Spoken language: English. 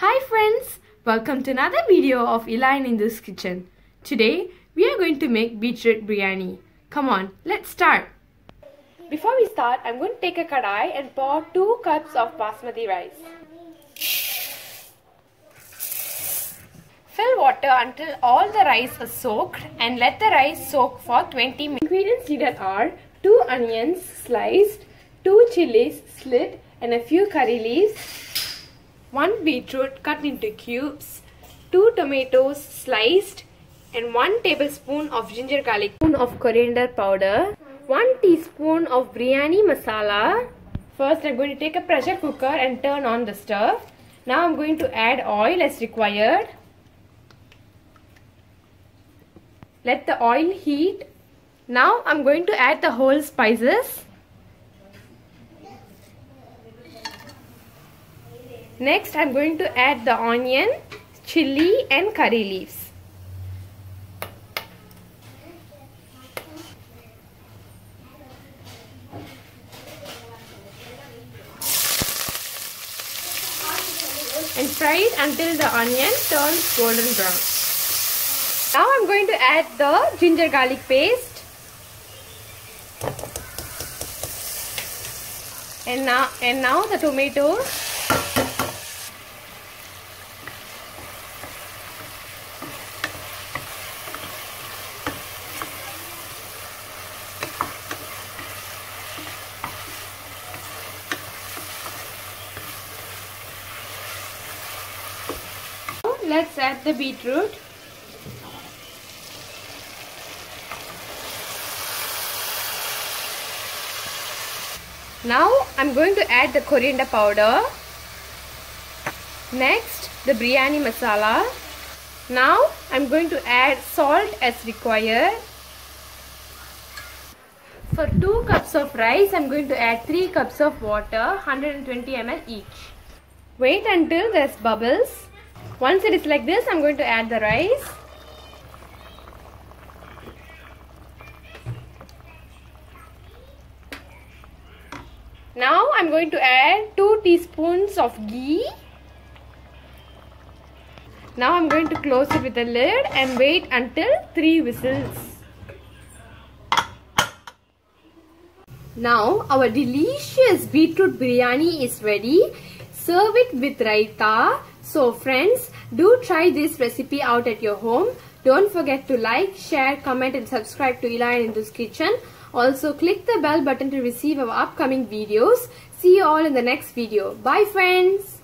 Hi friends, welcome to another video of Ela in Indu's kitchen. Today we are going to make beetroot biryani. Come on, let's start. Before we start, I'm going to take a kadai and pour 2 cups of basmati rice. Fill water until all the rice is soaked and let the rice soak for 20 minutes. Ingredients needed are 2 onions sliced, 2 chilies slit and a few curry leaves, 1 beetroot cut into cubes, 2 tomatoes sliced and 1 tablespoon of ginger garlic, spoon of coriander powder, 1 teaspoon of biryani masala. First I'm going to take a pressure cooker and turn on the stove. Now I'm going to add oil as required. Let the oil heat. Now I'm going to add the whole spices. Next I'm going to add the onion, chili and curry leaves. And fry it until the onion turns golden brown. Now I'm going to add the ginger garlic paste. And now and now the tomatoes. Let's add the beetroot. Now I'm going to add the coriander powder. Next the biryani masala. Now I'm going to add salt as required. For 2 cups of rice I'm going to add 3 cups of water 120 ml each. Wait until there's bubbles. Once it is like this I'm going to add the rice. Now I'm going to add 2 teaspoons of ghee. Now I'm going to close it with a lid and wait until 3 whistles. Now our delicious beetroot biryani is ready. Serve it with raita. So friends, do try this recipe out at your home. Don't forget to like, share, comment and subscribe to Ela in Indu's kitchen. Also click the bell button to receive our upcoming videos. See you all in the next video. Bye friends.